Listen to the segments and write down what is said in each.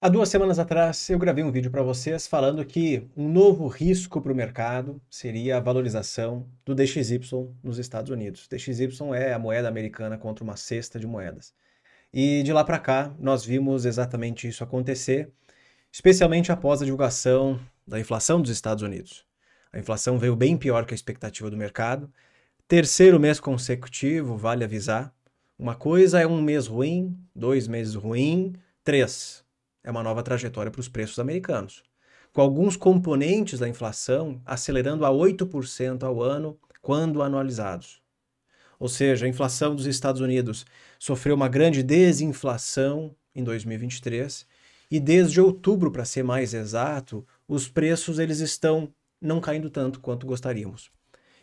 Há duas semanas atrás, eu gravei um vídeo para vocês falando que um novo risco para o mercado seria a valorização do DXY nos Estados Unidos. DXY é a moeda americana contra uma cesta de moedas. E de lá para cá, nós vimos exatamente isso acontecer, especialmente após a divulgação da inflação dos Estados Unidos. A inflação veio bem pior que a expectativa do mercado. Terceiro mês consecutivo, vale avisar. Uma coisa é um mês ruim, dois meses ruim, três é uma nova trajetória para os preços americanos, com alguns componentes da inflação acelerando a 8% ao ano quando anualizados. Ou seja, a inflação dos Estados Unidos sofreu uma grande desinflação em 2023 e desde outubro, para ser mais exato, os preços eles estão não caindo tanto quanto gostaríamos.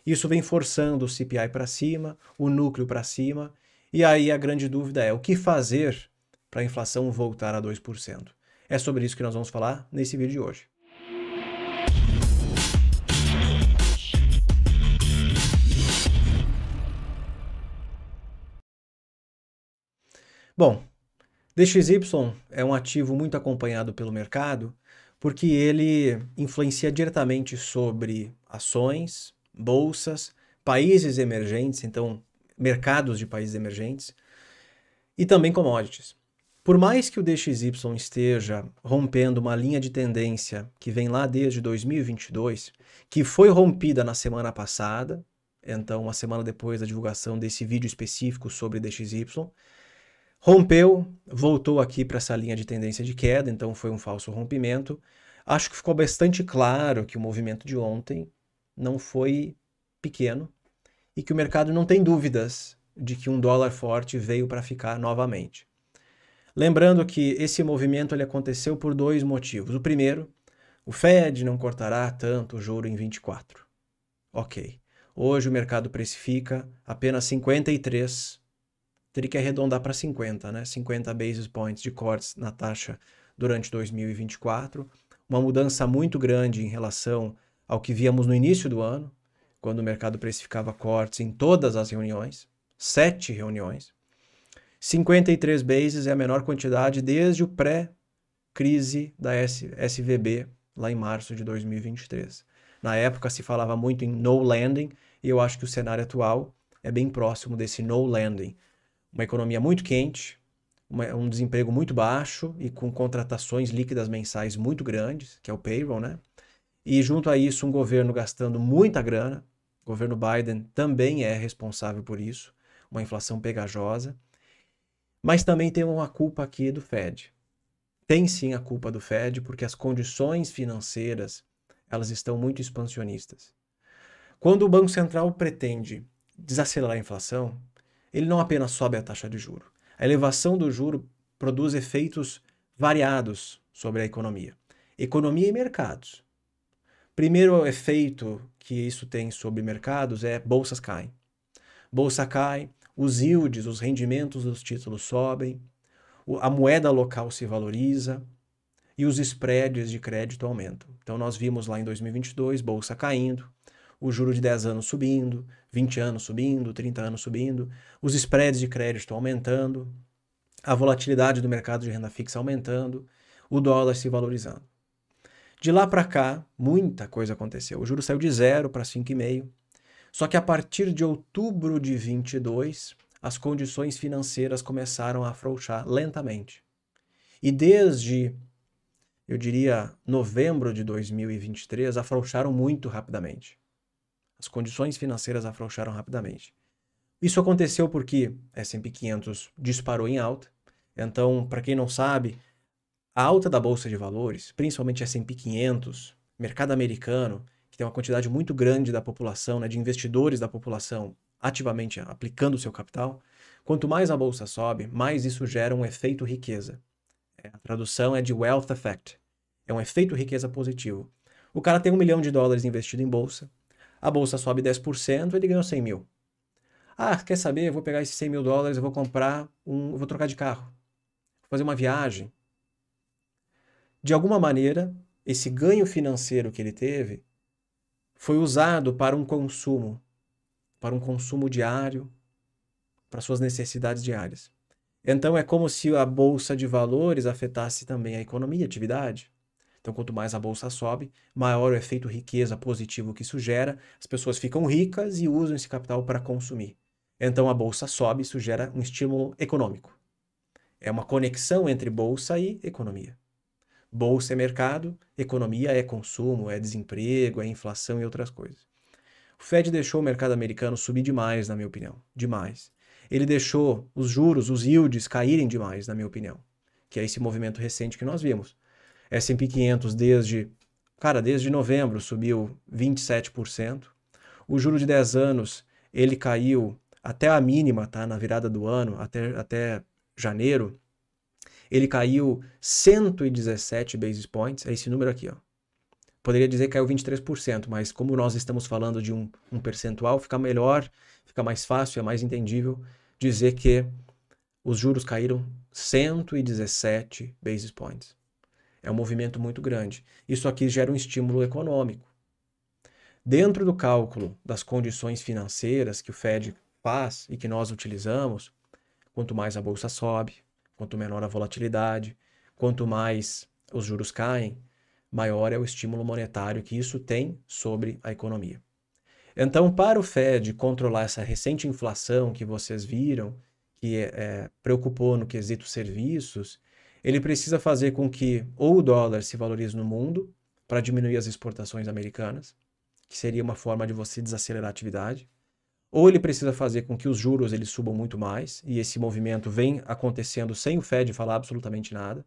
Isso vem forçando o CPI para cima, o núcleo para cima, e aí a grande dúvida é o que fazer para a inflação voltar a 2%. É sobre isso que nós vamos falar nesse vídeo de hoje. Bom, DXY é um ativo muito acompanhado pelo mercado porque ele influencia diretamente sobre ações, bolsas, países emergentes, então mercados de países emergentes e também commodities. Por mais que o DXY esteja rompendo uma linha de tendência que vem lá desde 2022, que foi rompida na semana passada, então uma semana depois da divulgação desse vídeo específico sobre DXY, rompeu, voltou aqui para essa linha de tendência de queda, então foi um falso rompimento. Acho que ficou bastante claro que o movimento de ontem não foi pequeno e que o mercado não tem dúvidas de que um dólar forte veio para ficar novamente. Lembrando que esse movimento ele aconteceu por dois motivos. O primeiro, o Fed não cortará tanto o juro em 24. Ok. Hoje o mercado precifica apenas 53. Teria que arredondar para 50, né? 50 basis points de cortes na taxa durante 2024. Uma mudança muito grande em relação ao que víamos no início do ano, quando o mercado precificava cortes em todas as reuniões, sete reuniões. 53 bases é a menor quantidade desde o pré-crise da SVB, lá em março de 2023. Na época se falava muito em no landing, e eu acho que o cenário atual é bem próximo desse no landing. Uma economia muito quente, uma, um desemprego muito baixo e com contratações líquidas mensais muito grandes, que é o payroll, né? E junto a isso, um governo gastando muita grana. O governo Biden também é responsável por isso, uma inflação pegajosa. Mas também tem uma culpa aqui do Fed. Tem sim a culpa do Fed, porque as condições financeiras elas estão muito expansionistas. Quando o Banco Central pretende desacelerar a inflação, ele não apenas sobe a taxa de juro. A elevação do juro produz efeitos variados sobre a economia. Economia e mercados. Primeiro efeito que isso tem sobre mercados é bolsas caem. Bolsa cai, os yields, os rendimentos dos títulos sobem, a moeda local se valoriza e os spreads de crédito aumentam. Então nós vimos lá em 2022 bolsa caindo, o juro de 10 anos subindo, 20 anos subindo, 30 anos subindo, os spreads de crédito aumentando, a volatilidade do mercado de renda fixa aumentando, o dólar se valorizando. De lá para cá, muita coisa aconteceu. O juro saiu de zero para 5,5, só que a partir de outubro de 22, as condições financeiras começaram a afrouxar lentamente. E desde, eu diria, novembro de 2023, afrouxaram muito rapidamente. As condições financeiras afrouxaram rapidamente. Isso aconteceu porque S&P 500 disparou em alta. Então, para quem não sabe, a alta da bolsa de valores, principalmente S&P 500, mercado americano, que tem uma quantidade muito grande da população, né, de investidores da população ativamente aplicando o seu capital, quanto mais a bolsa sobe, mais isso gera um efeito riqueza. É, a tradução é de wealth effect. É um efeito riqueza positivo. O cara tem um milhão de dólares investido em bolsa, a bolsa sobe 10%, ele ganhou 100 mil. Ah, quer saber? Eu vou pegar esses 100 mil dólares, eu vou comprar um. Eu vou trocar de carro, vou fazer uma viagem. De alguma maneira, esse ganho financeiro que ele teve foi usado para um consumo, para um consumo diário, para suas necessidades diárias. Então é como se a bolsa de valores afetasse também a economia, a atividade. Então, quanto mais a bolsa sobe, maior o efeito riqueza positivo que isso gera, as pessoas ficam ricas e usam esse capital para consumir. Então, a bolsa sobe, isso gera um estímulo econômico. É uma conexão entre bolsa e economia. Bolsa é mercado, economia é consumo, é desemprego, é inflação e outras coisas. O Fed deixou o mercado americano subir demais, na minha opinião. Demais. Ele deixou os juros, os yields caírem demais, na minha opinião. Que é esse movimento recente que nós vimos. S&P 500 desde, cara, desde novembro subiu 27%. O juro de 10 anos, ele caiu até a mínima, tá? Na virada do ano, até, até janeiro, ele caiu 117 basis points, é esse número aqui, ó. Poderia dizer que caiu 23%, mas como nós estamos falando de um, um percentual, fica melhor, fica mais fácil, é mais entendível dizer que os juros caíram 117 basis points. É um movimento muito grande. Isso aqui gera um estímulo econômico. Dentro do cálculo das condições financeiras que o Fed faz e que nós utilizamos, quanto mais a bolsa sobe, quanto menor a volatilidade, quanto mais os juros caem, maior é o estímulo monetário que isso tem sobre a economia. Então, para o Fed controlar essa recente inflação que vocês viram, que é, preocupou no quesito serviços, ele precisa fazer com que ou o dólar se valorize no mundo para diminuir as exportações americanas, que seria uma forma de você desacelerar a atividade, ou ele precisa fazer com que os juros eles subam muito mais, e esse movimento vem acontecendo sem o Fed falar absolutamente nada,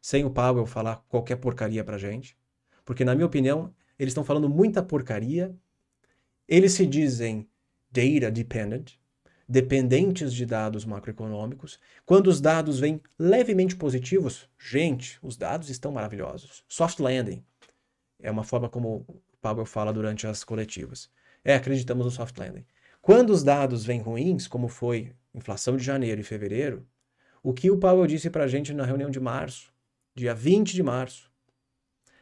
sem o Powell falar qualquer porcaria para gente, porque na minha opinião eles estão falando muita porcaria, eles se dizem data dependent, dependentes de dados macroeconômicos. Quando os dados vêm levemente positivos, gente, os dados estão maravilhosos. Soft landing é uma forma como o Powell fala durante as coletivas. É, acreditamos no soft landing. Quando os dados vêm ruins, como foi inflação de janeiro e fevereiro, o que o Powell disse para a gente na reunião de março, dia 20 de março?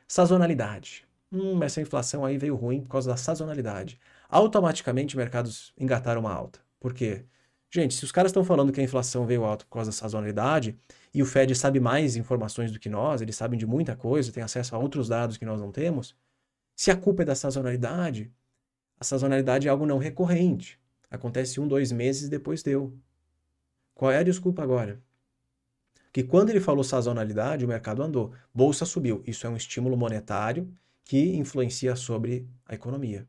Sazonalidade. Hum, essa inflação aí veio ruim por causa da sazonalidade. Automaticamente mercados engataram uma alta. Por quê? Gente, se os caras estão falando que a inflação veio alta por causa da sazonalidade e o Fed sabe mais informações do que nós, eles sabem de muita coisa, tem acesso a outros dados que nós não temos, se a culpa é da sazonalidade, a sazonalidade é algo não recorrente. Acontece um, dois meses e depois deu. Qual é a desculpa agora? Que quando ele falou sazonalidade, o mercado andou. Bolsa subiu. Isso é um estímulo monetário que influencia sobre a economia.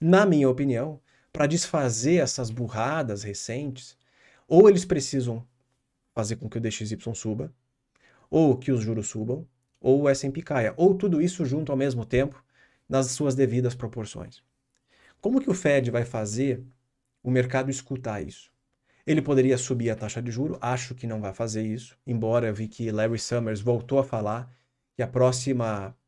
Na minha opinião, para desfazer essas burradas recentes, ou eles precisam fazer com que o DXY suba, ou que os juros subam, ou o S&P caia, ou tudo isso junto ao mesmo tempo, nas suas devidas proporções. Como que o Fed vai fazer o mercado escutar isso? Ele poderia subir a taxa de juro, acho que não vai fazer isso, embora eu vi que Larry Summers voltou a falar que a próxima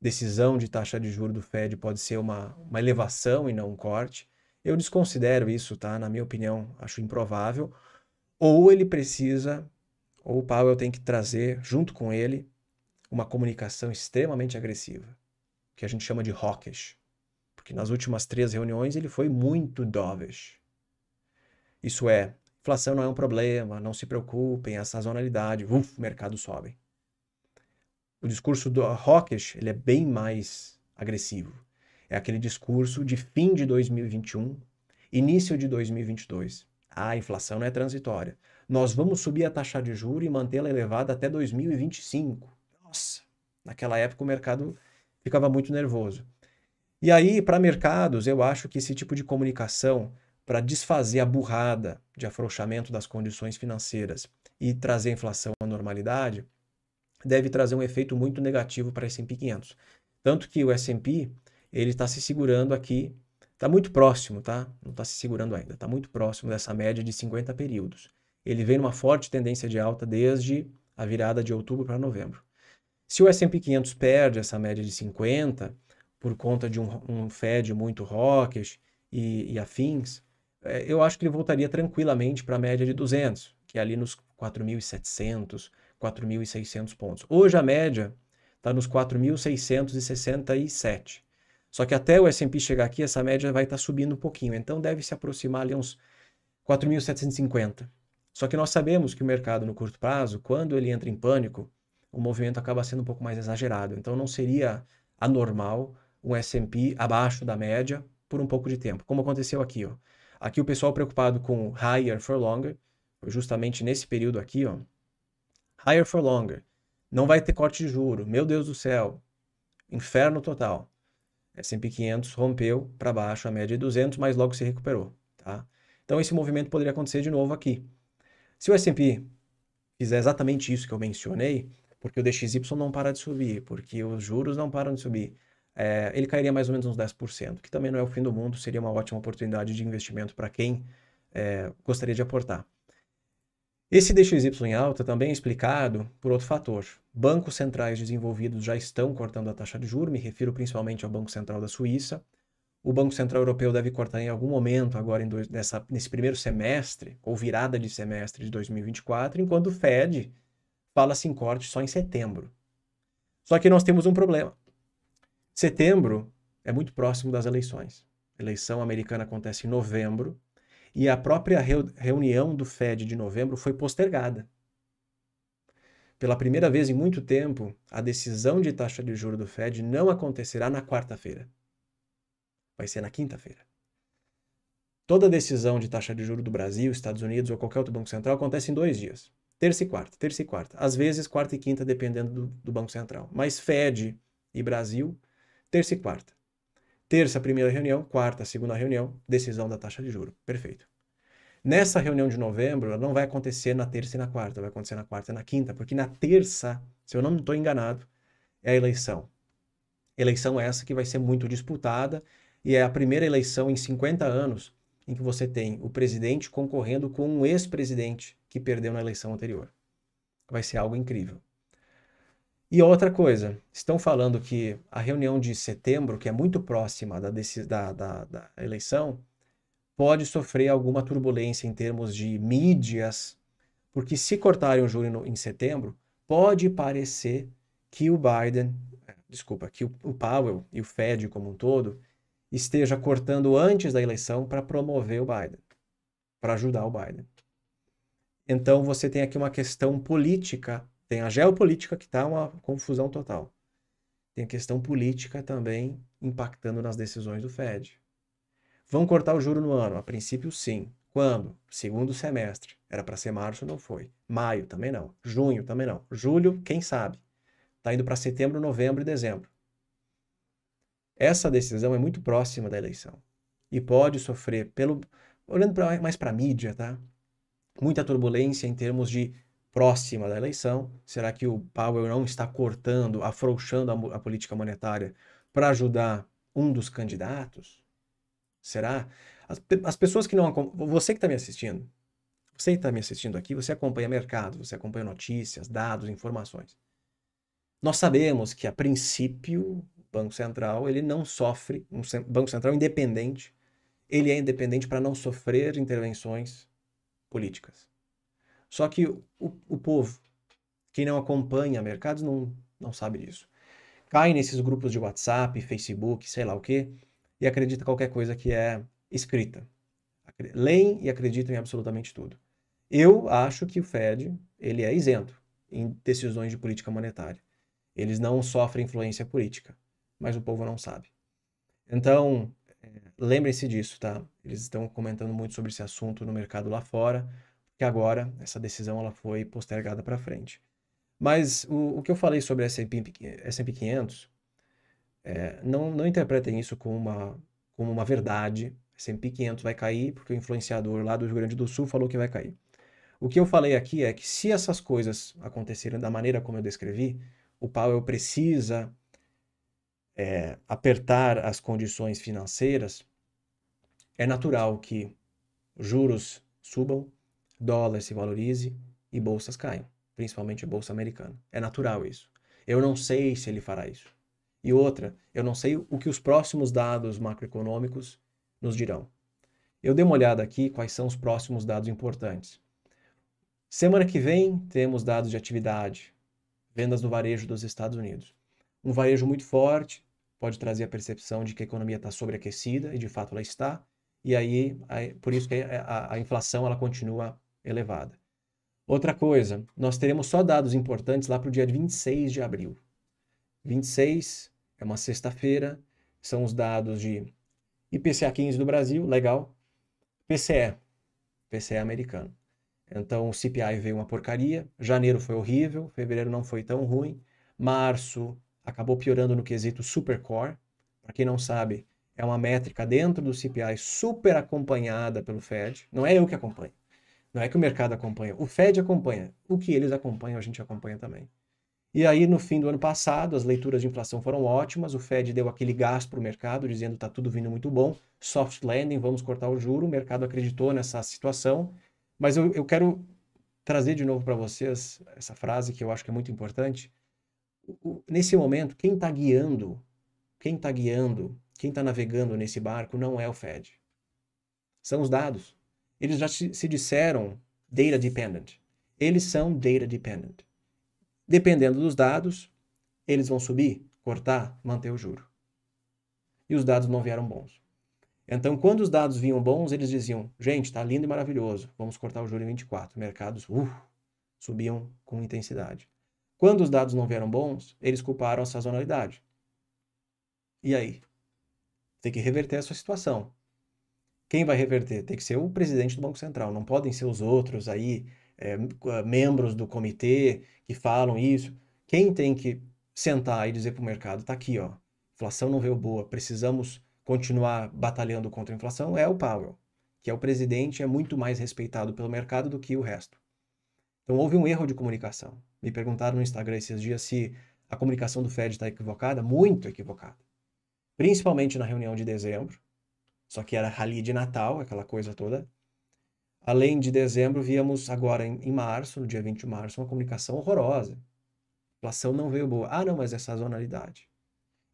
decisão de taxa de juro do Fed pode ser uma, uma elevação e não um corte. Eu desconsidero isso, tá? Na minha opinião, acho improvável. Ou ele precisa, ou o Powell tem que trazer, junto com ele, uma comunicação extremamente agressiva, que a gente chama de hawkish. Porque nas últimas três reuniões ele foi muito dovish. Isso é, inflação não é um problema, não se preocupem, a sazonalidade, uf, o mercado sobe. O discurso do hawkish, ele é bem mais agressivo. É aquele discurso de fim de 2021, início de 2022. Ah, a inflação não é transitória. Nós vamos subir a taxa de juros e mantê-la elevada até 2025. Nossa, naquela época o mercado ficava muito nervoso. E aí, para mercados, eu acho que esse tipo de comunicação, para desfazer a burrada de afrouxamento das condições financeiras e trazer a inflação à normalidade, deve trazer um efeito muito negativo para S&P 500. Tanto que o S&P ele está se segurando aqui, está muito próximo, tá? Não está se segurando ainda, está muito próximo dessa média de 50 períodos. Ele vem numa forte tendência de alta desde a virada de outubro para novembro. Se o S&P 500 perde essa média de 50 por conta de um, um Fed muito hawkish e, e afins, é, eu acho que ele voltaria tranquilamente para a média de 200, que é ali nos 4.700, 4.600 pontos. Hoje a média está nos 4.667. Só que até o S&P chegar aqui, essa média vai estar tá subindo um pouquinho. Então deve se aproximar ali uns 4.750. Só que nós sabemos que o mercado no curto prazo, quando ele entra em pânico, o movimento acaba sendo um pouco mais exagerado. Então não seria anormal um S&P abaixo da média por um pouco de tempo, como aconteceu aqui, ó. Aqui o pessoal preocupado com higher for longer, justamente nesse período aqui, ó. Higher for longer. Não vai ter corte de juro. Meu Deus do céu. Inferno total. S&P 500 rompeu para baixo a média de 200, mas logo se recuperou, tá? Então esse movimento poderia acontecer de novo aqui. Se o S&P fizer exatamente isso que eu mencionei, porque o DXY não para de subir, porque os juros não param de subir, é, ele cairia mais ou menos uns 10%, que também não é o fim do mundo, seria uma ótima oportunidade de investimento para quem é, gostaria de aportar. Esse DXY em alta também é explicado por outro fator. Bancos centrais desenvolvidos já estão cortando a taxa de juros, me refiro principalmente ao Banco Central da Suíça. O Banco Central Europeu deve cortar em algum momento, agora dois, nessa, nesse primeiro semestre, ou virada de semestre de 2024, enquanto o Fed fala-se em corte só em setembro. Só que nós temos um problema. Setembro é muito próximo das eleições. A eleição americana acontece em novembro, e a própria reunião do Fed de novembro foi postergada. Pela primeira vez em muito tempo, a decisão de taxa de juro do Fed não acontecerá na quarta-feira. Vai ser na quinta-feira. Toda decisão de taxa de juro do Brasil, Estados Unidos ou qualquer outro banco central acontece em dois dias. Terça e quarta, terça e quarta. Às vezes, quarta e quinta, dependendo do, do Banco Central. Mas Fed e Brasil, terça e quarta. Terça, primeira reunião. Quarta, segunda reunião. Decisão da taxa de juro. Perfeito. Nessa reunião de novembro, ela não vai acontecer na terça e na quarta, vai acontecer na quarta e na quinta, porque na terça, se eu não estou enganado, é a eleição. Eleição essa que vai ser muito disputada e é a primeira eleição em 50 anos em que você tem o presidente concorrendo com um ex-presidente que perdeu na eleição anterior. Vai ser algo incrível. E outra coisa, estão falando que a reunião de setembro, que é muito próxima da, da, da, da eleição, pode sofrer alguma turbulência em termos de mídias, porque se cortarem o juro em setembro, pode parecer que o Biden, é, desculpa, que o, o Powell e o Fed como um todo esteja cortando antes da eleição para promover o Biden, para ajudar o Biden. Então você tem aqui uma questão política tem a geopolítica que está uma confusão total. Tem a questão política também impactando nas decisões do Fed. Vão cortar o juro no ano? A princípio, sim. Quando? Segundo semestre. Era para ser março, não foi. Maio, também não. Junho, também não. Julho, quem sabe? Está indo para setembro, novembro e dezembro. Essa decisão é muito próxima da eleição e pode sofrer, pelo olhando pra, mais para a mídia, tá? Muita turbulência em termos de próxima da eleição? Será que o Powell não está cortando, afrouxando a, a política monetária para ajudar um dos candidatos? Será? As, as pessoas que não. Você que está me assistindo, você que está me assistindo aqui, você acompanha mercado, você acompanha notícias, dados, informações. Nós sabemos que, a princípio, o Banco Central ele não sofre, um Banco Central independente, ele é independente para não sofrer intervenções políticas. Só que o, o povo, quem não acompanha mercados, não, não sabe disso. Cai nesses grupos de WhatsApp, Facebook, sei lá o quê, e acredita qualquer coisa que é escrita. Leem e acreditam em absolutamente tudo. Eu acho que o Fed ele é isento em decisões de política monetária. Eles não sofrem influência política, mas o povo não sabe. Então, é, lembrem-se disso, tá? Eles estão comentando muito sobre esse assunto no mercado lá fora que agora essa decisão ela foi postergada para frente. Mas o, o, que eu falei sobre S&P 500, é, não, não interpretem isso como uma, como uma verdade. S&P 500 vai cair porque o influenciador lá do Rio Grande do Sul falou que vai cair. O que eu falei aqui é que se essas coisas acontecerem da maneira como eu descrevi, o Powell precisa é, apertar as condições financeiras, é natural que juros subam, dólar se valorize e bolsas caiam, principalmente a bolsa americana. É natural isso. Eu não sei se ele fará isso. E outra, eu não sei o que os próximos dados macroeconômicos nos dirão. Eu dei uma olhada aqui quais são os próximos dados importantes. Semana que vem temos dados de atividade, vendas no varejo dos Estados Unidos. Um varejo muito forte pode trazer a percepção de que a economia está sobreaquecida e de fato ela está. E aí, por isso que a, a, a inflação ela continua elevada. Outra coisa, nós teremos só dados importantes lá para o dia 26 de abril. 26 é uma sexta-feira, são os dados de IPCA 15 do Brasil, legal. PCE, PCE americano. Então o CPI veio uma porcaria, janeiro foi horrível, fevereiro não foi tão ruim, março acabou piorando no quesito supercore. Para quem não sabe, é uma métrica dentro do CPI super acompanhada pelo Fed. Não é eu que acompanho. Não é que o mercado acompanha. O Fed acompanha. O que eles acompanham, a gente acompanha também. E aí, no fim do ano passado, as leituras de inflação foram ótimas. O Fed deu aquele gás para o mercado, dizendo está tudo vindo muito bom. Soft landing, vamos cortar o juro. O mercado acreditou nessa situação. Mas eu, eu quero trazer de novo para vocês essa frase que eu acho que é muito importante. Nesse momento, quem está guiando, quem está guiando, quem está navegando nesse barco não é o Fed. São os dados. Eles já se disseram data dependent. Eles são data dependent. Dependendo dos dados, eles vão subir, cortar, manter o juro. E os dados não vieram bons. Então, quando os dados vinham bons, eles diziam: gente, está lindo e maravilhoso, vamos cortar o juro em 24. Mercados uh, subiam com intensidade. Quando os dados não vieram bons, eles culparam a sazonalidade. E aí? Tem que reverter essa situação. Quem vai reverter? Tem que ser o presidente do Banco Central, não podem ser os outros aí, é, membros do comitê que falam isso. Quem tem que sentar e dizer para o mercado, tá aqui, ó, inflação não veio boa, precisamos continuar batalhando contra a inflação, é o Powell, que é o presidente, é muito mais respeitado pelo mercado do que o resto. Então houve um erro de comunicação. Me perguntaram no Instagram esses dias se a comunicação do Fed está equivocada, muito equivocada. Principalmente na reunião de dezembro, só que era rally de Natal, aquela coisa toda. Além de dezembro, víamos agora em, em março, no dia 20 de março, uma comunicação horrorosa. A inflação não veio boa. Ah, não, mas é sazonalidade.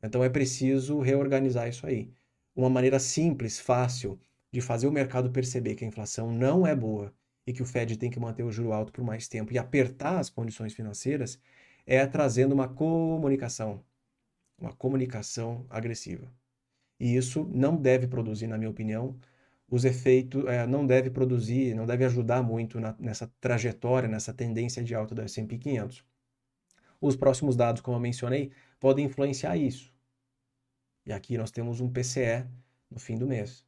Então é preciso reorganizar isso aí. Uma maneira simples, fácil, de fazer o mercado perceber que a inflação não é boa e que o Fed tem que manter o juro alto por mais tempo e apertar as condições financeiras é trazendo uma comunicação, uma comunicação agressiva. E isso não deve produzir, na minha opinião, os efeitos, é, não deve produzir, não deve ajudar muito na, nessa trajetória, nessa tendência de alta do S&P 500. Os próximos dados, como eu mencionei, podem influenciar isso. E aqui nós temos um PCE no fim do mês.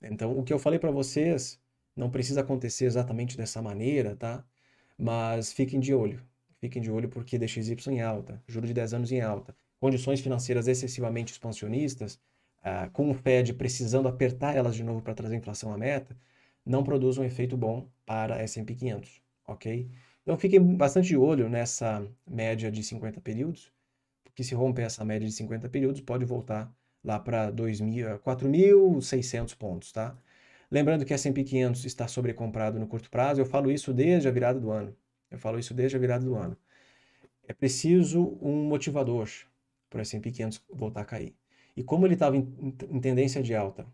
Então, o que eu falei para vocês não precisa acontecer exatamente dessa maneira, tá? Mas fiquem de olho. Fiquem de olho porque DXY em alta, juro de 10 anos em alta, condições financeiras excessivamente expansionistas, ah, com o Fed precisando apertar elas de novo para trazer a inflação à meta, não produz um efeito bom para S&P 500, ok? Então fiquem bastante de olho nessa média de 50 períodos, porque se romper essa média de 50 períodos, pode voltar lá para 4.600 pontos, tá? Lembrando que S&P 500 está sobrecomprado no curto prazo, eu falo isso desde a virada do ano. Eu falo isso desde a virada do ano. É preciso um motivador para o S&P 500 voltar a cair. E como ele estava em, em, tendência de alta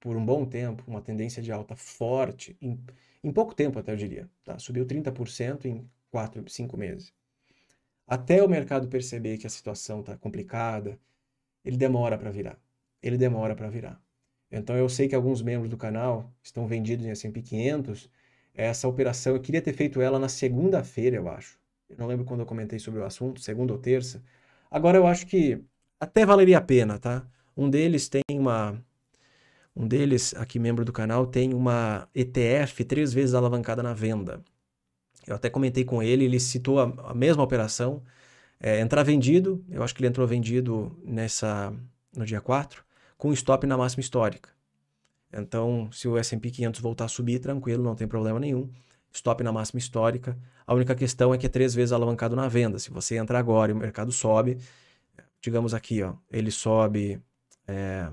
por um bom tempo, uma tendência de alta forte, em, em pouco tempo até eu diria, tá? subiu 30% em 4, 5 meses. Até o mercado perceber que a situação está complicada, ele demora para virar. Ele demora para virar. Então eu sei que alguns membros do canal estão vendidos em S&P 500. Essa operação, eu queria ter feito ela na segunda-feira, eu acho. Eu não lembro quando eu comentei sobre o assunto, segunda ou terça. Agora eu acho que até valeria a pena, tá? Um deles tem uma. Um deles, aqui membro do canal, tem uma ETF três vezes alavancada na venda. Eu até comentei com ele, ele citou a, a mesma operação. É, entrar vendido, eu acho que ele entrou vendido nessa no dia 4, com stop na máxima histórica. Então, se o S&P 500 voltar a subir, tranquilo, não tem problema nenhum. Stop na máxima histórica. A única questão é que é três vezes alavancado na venda. Se você entra agora e o mercado sobe, digamos aqui, ó, ele sobe é,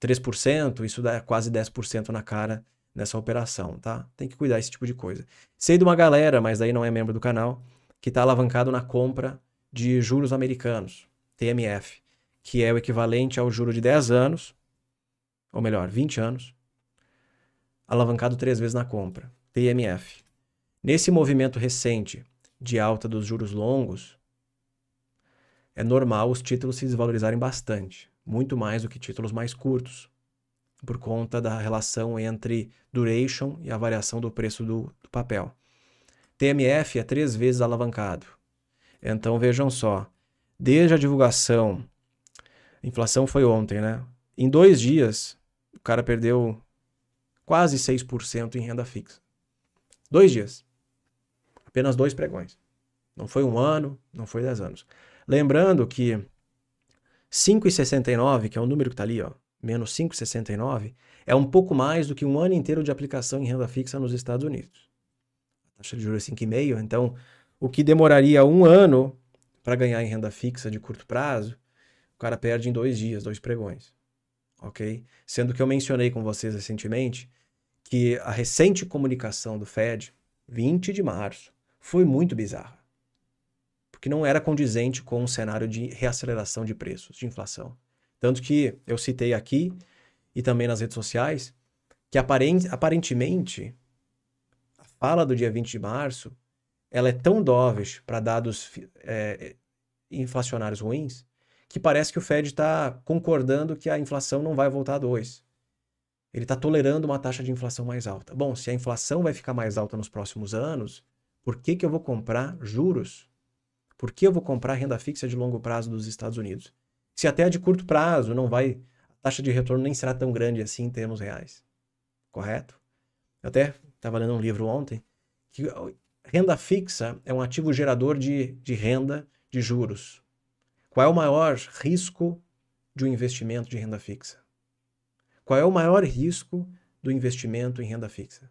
3%, isso dá quase 10% na cara nessa operação, tá? Tem que cuidar esse tipo de coisa. Sei de uma galera, mas daí não é membro do canal, que está alavancado na compra de juros americanos, TMF, que é o equivalente ao juro de 10 anos, ou melhor, 20 anos, alavancado três vezes na compra, TMF. Nesse movimento recente de alta dos juros longos, é normal os títulos se desvalorizarem bastante, muito mais do que títulos mais curtos. por conta da relação entre duration e a variação do preço do, do papel. TMF é três vezes alavancado. Então vejam só, desde a divulgação, a inflação foi ontem, né? Em dois dias, o cara perdeu quase 6% em renda fixa. Dois dias. Apenas dois pregões. Não foi um ano, não foi dez anos. Lembrando que 5,69, que é o número que está ali, ó, menos 5,69, é um pouco mais do que um ano inteiro de aplicação em renda fixa nos Estados Unidos. A taxa de juros é 5,5, então o que demoraria um ano para ganhar em renda fixa de curto prazo, o cara perde em dois dias, dois pregões. Ok? Sendo que eu mencionei com vocês recentemente que a recente comunicação do Fed, 20 de março, foi muito bizarra porque não era condizente com um cenário de reaceleração de preços, de inflação. Tanto que eu citei aqui e também nas redes sociais que aparentemente a fala do dia 20 de março ela é tão dovish para dados é, inflacionários ruins que parece que o Fed está concordando que a inflação não vai voltar a 2. Ele está tolerando uma taxa de inflação mais alta. Bom, se a inflação vai ficar mais alta nos próximos anos, por que, que eu vou comprar juros por que eu vou comprar renda fixa de longo prazo dos Estados Unidos? Se até a de curto prazo não vai, a taxa de retorno nem será tão grande assim em termos reais. Correto? Eu até estava lendo um livro ontem que renda fixa é um ativo gerador de, de renda de juros. Qual é o maior risco de um investimento de renda fixa? Qual é o maior risco do investimento em renda fixa?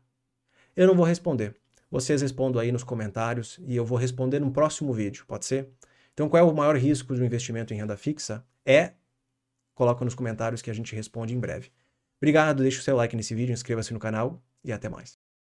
Eu não vou responder. Vocês respondam aí nos comentários e eu vou responder no próximo vídeo, pode ser? Então, qual é o maior risco de um investimento em renda fixa? É? Coloca nos comentários que a gente responde em breve. Obrigado, deixe o seu like nesse vídeo, inscreva-se no canal e até mais.